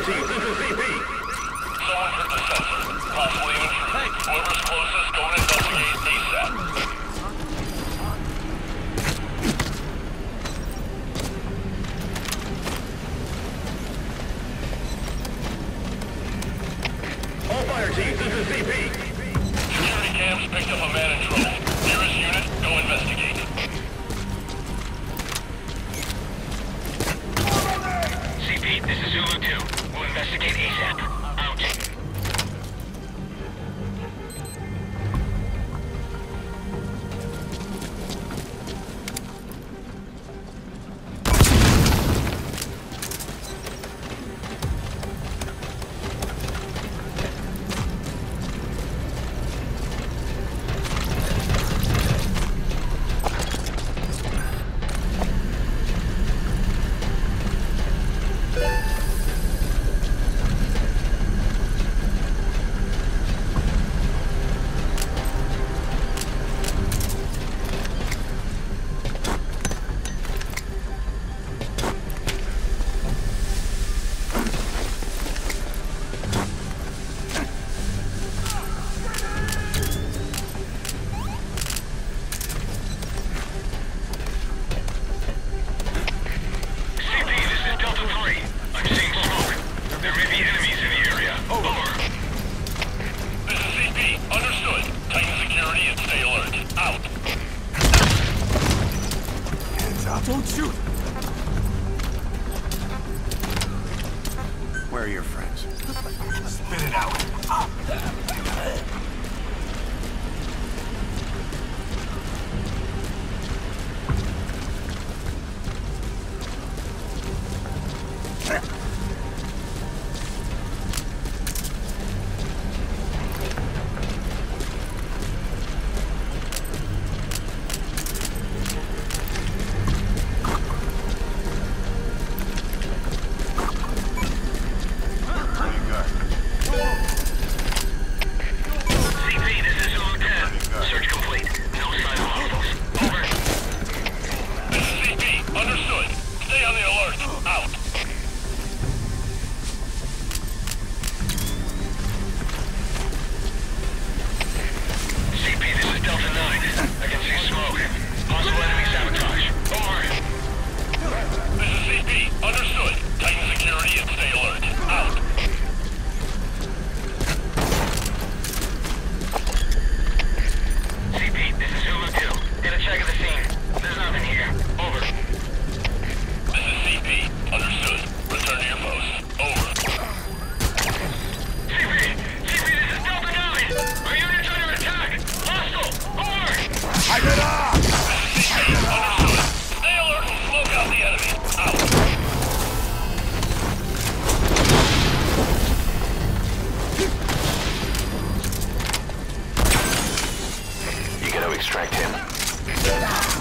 Team. Someone hit the sensor. Possibly even from whoever's closest. Don't shoot! Where are your friends? Spit it out! extract him.